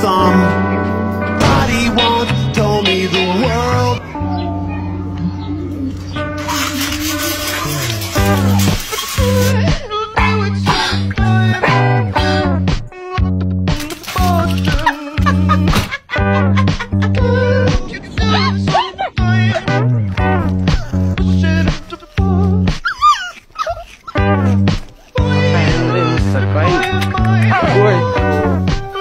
Some Uy.